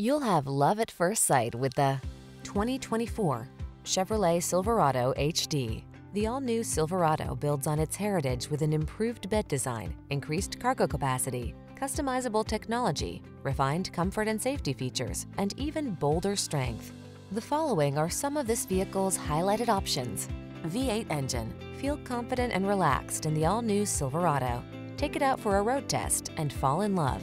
You'll have love at first sight with the 2024 Chevrolet Silverado HD. The all-new Silverado builds on its heritage with an improved bed design, increased cargo capacity, customizable technology, refined comfort and safety features, and even bolder strength. The following are some of this vehicle's highlighted options. V8 engine. Feel confident and relaxed in the all-new Silverado. Take it out for a road test and fall in love.